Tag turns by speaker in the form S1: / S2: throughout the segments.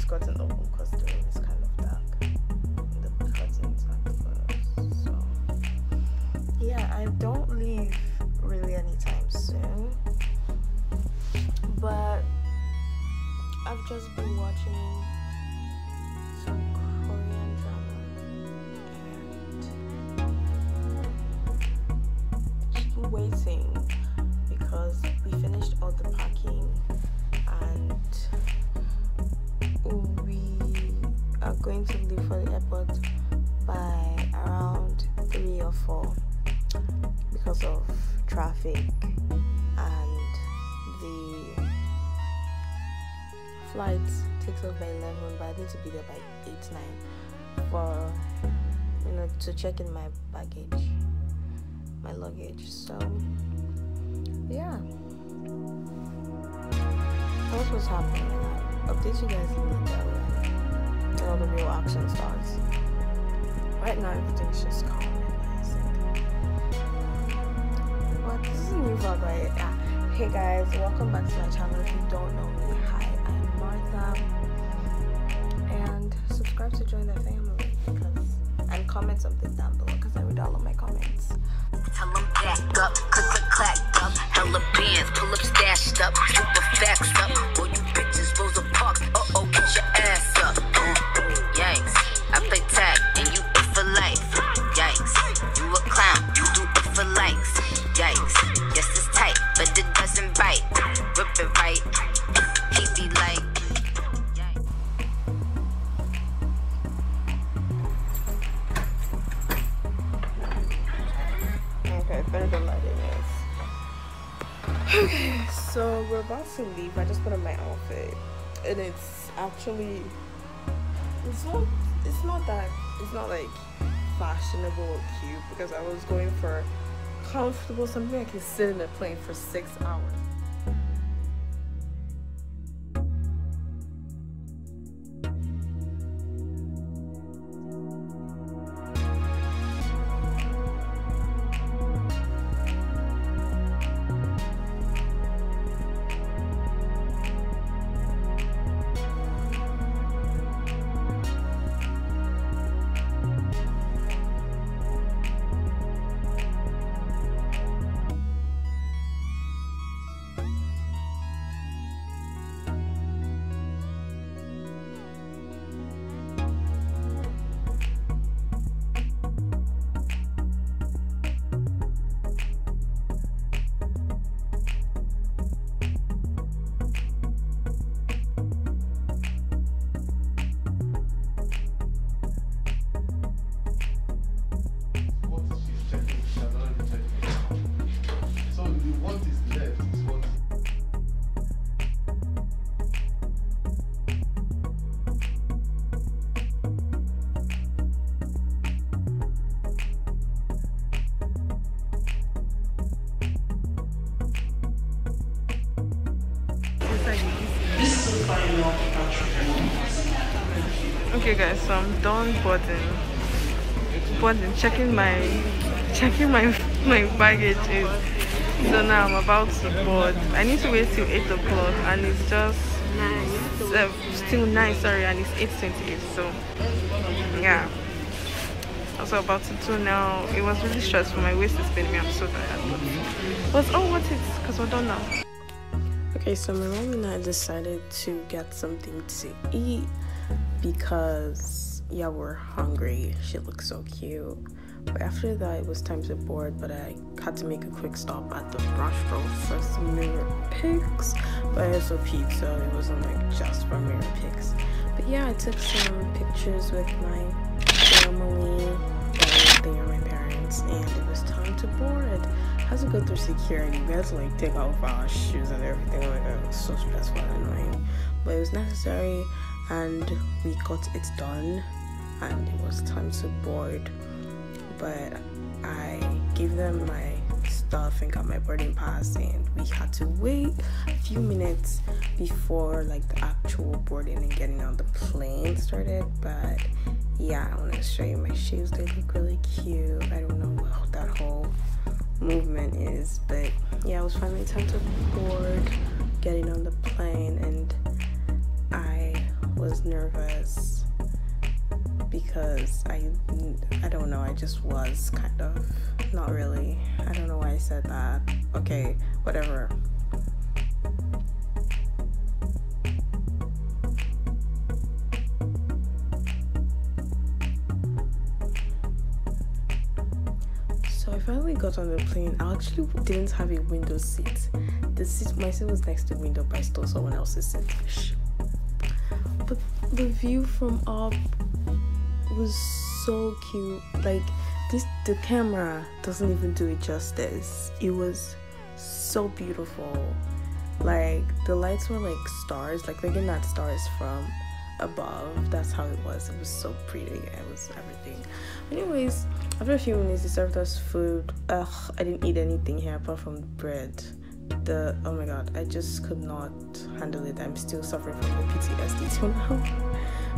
S1: just gotten home because the room is kind of dark. The curtains are closed. So yeah, I don't leave really anytime soon. But I've just been watching some Korean drama and waiting going to leave for the airport by around 3 or 4 because of traffic and the flight takes off by 11 but I need to be there by 8 9 for you know to check in my baggage my luggage so yeah. That's what's happening? I'll update you guys later all the real action starts right now everything's just calm and nice but this is a new vlog right? Yeah hey guys welcome back to my channel. If you don't know me hi i'm martha. And subscribe to join the family because and comment something down below because i read all of my comments.
S2: Tell them back up, click click clack up. Hella bands, pull up stashed up, the facts up. All you bitches, Rosa Parks, uh oh, get your ass up. Yikes, I play tag and you it for life. Yikes, you a clown, you do it for likes. Yikes, yes it's tight, but it doesn't bite. Rip it right, he be like.
S1: Okay, better lighting is. Okay, so we're about to leave. I just put on my outfit, and it's actually it's not it's not that it's not like fashionable or cute because I was going for comfortable something I can sit in a plane for six hours. Okay guys, so I'm done boarding. Boarding, checking my checking my my baggage so now I'm about to board. I need to wait till eight o'clock and it's just uh, still nine sorry and it's eight twenty eight so yeah. Also about to do now. It was really stressful. My waist is paining me. I'm so tired. But, but oh what is because we're done now. Okay, so my mom and I decided to get something to eat because yeah we're hungry. She looks so cute. But after that it was time to board but i had to make a quick stop at the Brastro for some mirror pics but also pizza. It wasn't like just for mirror pics but yeah i took some pictures with my family had to go through security. We had to like take off our shoes and everything like god it was so stressful and annoying. But it was necessary and we got it done and it was time to board. But i gave them my stuff and got my boarding pass and we had to wait a few minutes before like the actual boarding and getting on the plane started. But yeah i want to show you my shoes. They look really cute. I don't know that movement is but yeah it was finally time to board getting on the plane and i was nervous because I I don't know, I just was kind of not really. I don't know why I said that. Okay, whatever. So I finally got on the plane. I actually didn't have a window seat. The seat my seat was next to the window, but I stole someone else's seat. But the view from up was so cute. Like this the camera doesn't even do it justice. It was so beautiful. Like the lights were like stars, like looking at stars from above. That's how it was. It was so pretty. It was everything. Anyways, after a few minutes, they served us food. Ugh, I didn't eat anything here apart from bread. The oh my god, I just could not handle it. I'm still suffering from the PTSD till now.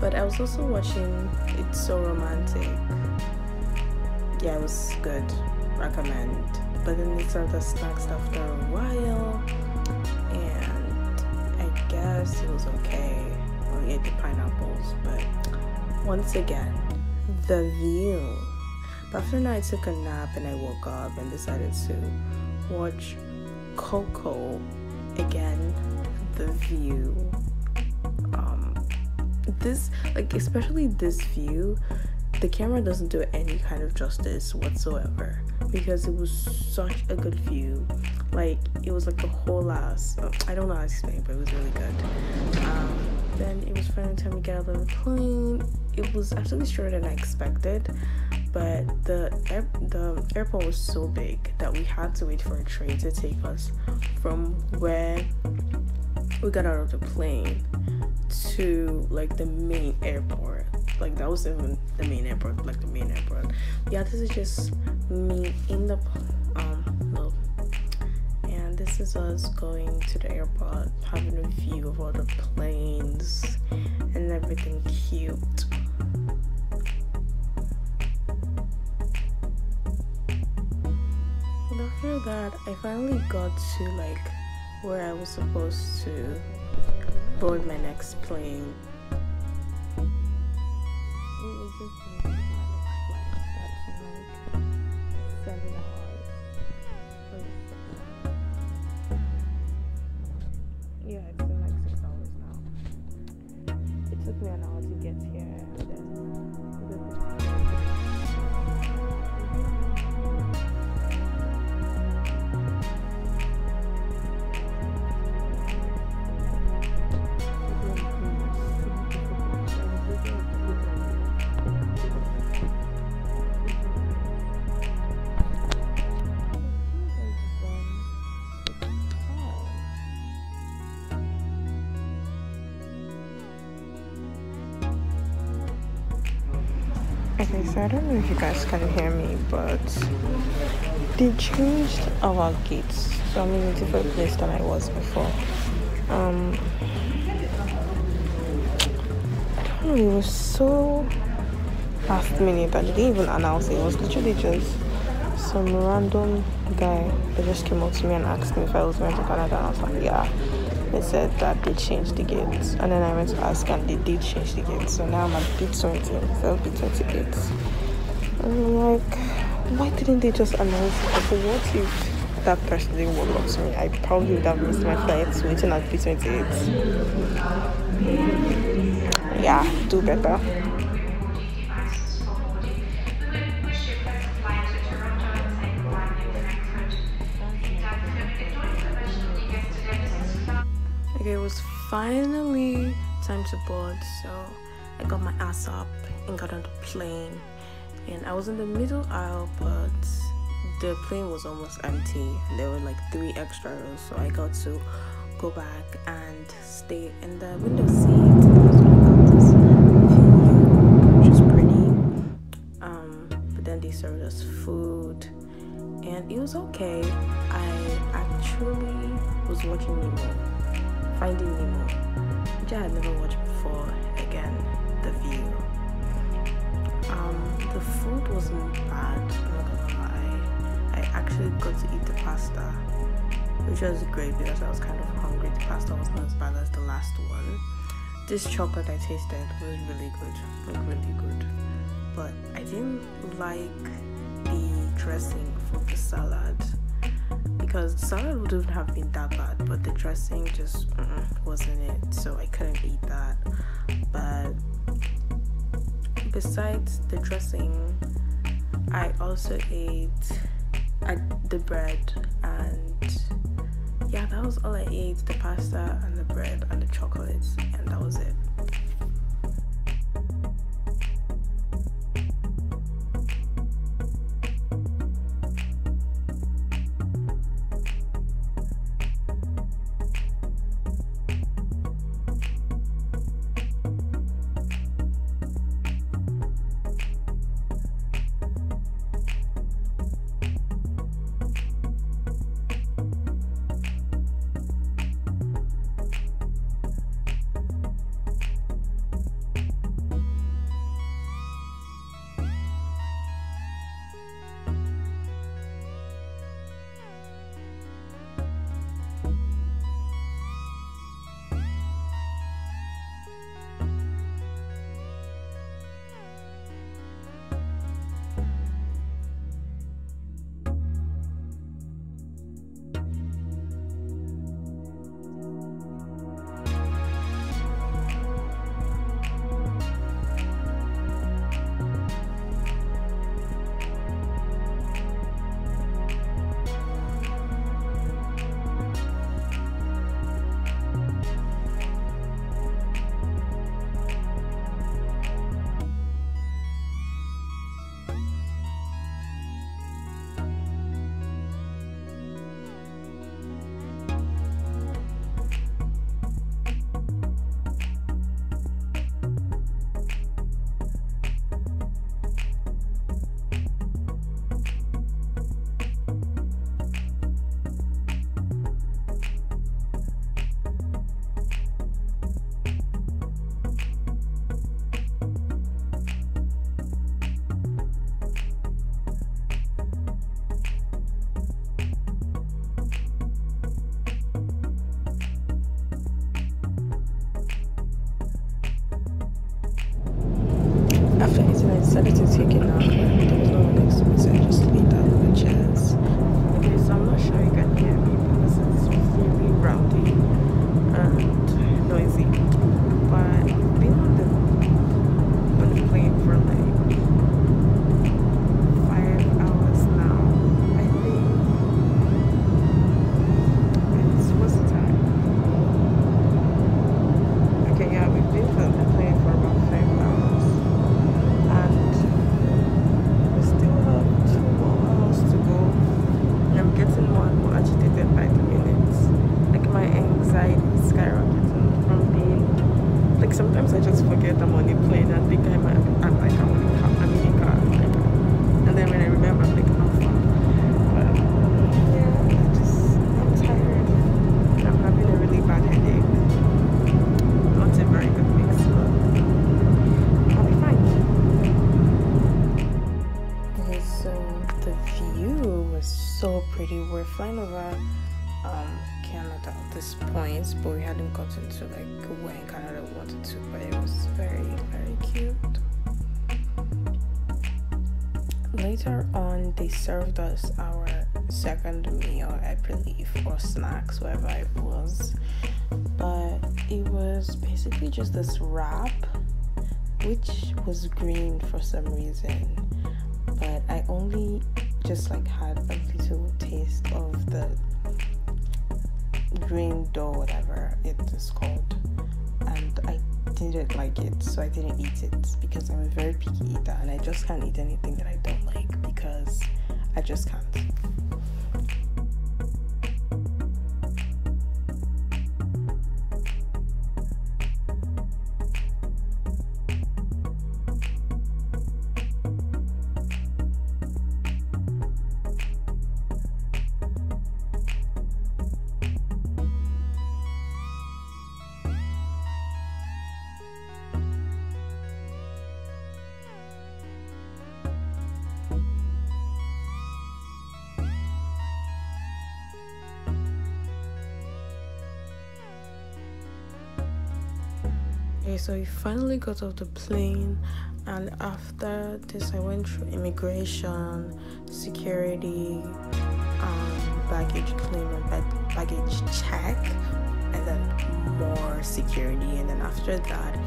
S1: But I was also watching It's So Romantic. Yeah, it was good. Recommend. But then they served us snacks after a while, and I guess it was okay. We ate the pineapples, but once again, the view. But after that, I took a nap and I woke up and decided to watch Coco again. The view. Um, this like especially this view, the camera doesn't do any kind of justice whatsoever because it was such a good view. Like it was like a whole ass. I don't know how to explain, but it was really good. Um, then it was finally time to get out of the plane. It was actually shorter than I expected, but the air, the airport was so big that we had to wait for a train to take us from where we got out of the plane to like the main airport. Like that was even the main airport, like the main airport. We had to just meet in the this is us going to the airport, having a view of all the planes and everything cute. And after that, I finally got to like where I was supposed to board my next plane. I don't know if you guys can hear me, but they changed our gates, so I'm in a different place than I was before. Um, I don't know, it was so last minute that they didn't even announce it. It was literally just some random guy that just came up to me and asked me if I was going to Canada, and I was like, yeah. They said that they changed the gates, and then I went to ask, and they did change the gates. So now I'm at B20 instead of B28. And I'm like, why didn't they just announce it? But what if that person didn't walk up to me? I probably would have missed my flight waiting at B28. Yeah, do better. Okay, it was finally time to board, so I got my ass up and got on the plane. And I was in the middle aisle, but the plane was almost empty. There were like three extra rows, so I got to go back and stay in the window seat. Which was pretty. Um, but then they served us food, and it was okay. I actually was watching Nemo. Finding Nemo, which I had never watched before. Again, the view. Um, the food wasn't bad. I'm not gonna lie. I actually got to eat the pasta, which was great because I was kind of hungry. The pasta was not as bad as the last one. this chocolate I tasted was really good, like really good. But I didn't like the dressing for the salad because salad wouldn't have been that bad, but the dressing just wasn't it. So I couldn't eat that. But besides the dressing, I also ate I, the bread and yeah, that was all I ate the pasta and the bread and the chocolates, and that was it. Believe or snacks wherever it was. But it was basically just this wrap which was green for some reason. But i only just like had a little taste of the green dough whatever it is called. And i didn't like it, so I didn't eat it because I'm a very picky eater and I just can't eat anything that I don't like because I just can't. Okay, so we finally got off the plane, and after this, I went through immigration, security, um, baggage claim, and bag- baggage check, and then more security. And then after that,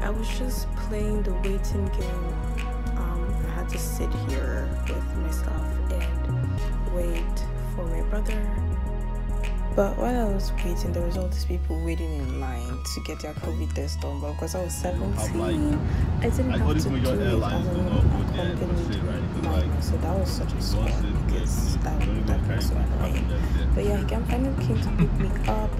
S1: I was just playing the waiting game. Um, I had to sit here with my stuff and wait for my brother but while I was waiting, there was all these people waiting in line to get their COVID test done. But because I was 17, I didn't
S3: like,
S1: have to do it
S3: your
S1: as
S3: airlines
S1: an
S3: don't know what they're
S1: unaccompanied
S3: shit, right? Like,
S1: So that was such a scam because that, that was so annoying. But yeah, he finally came to pick me up